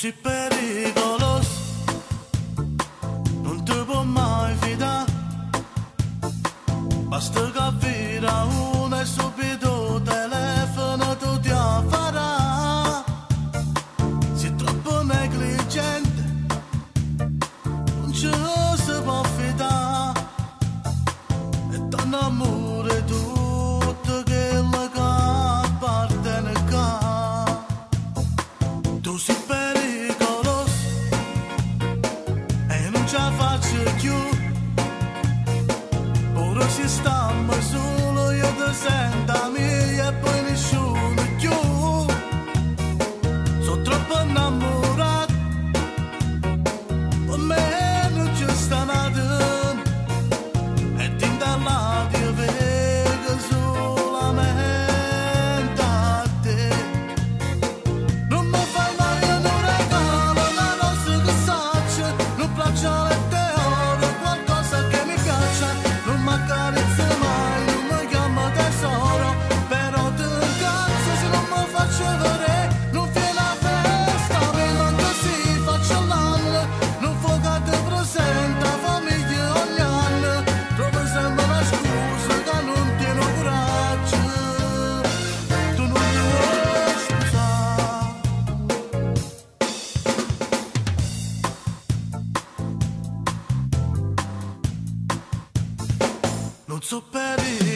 così pericoloso, non ti può mai fidare, basta capire. İstanbul, Musul'u ya da Non so per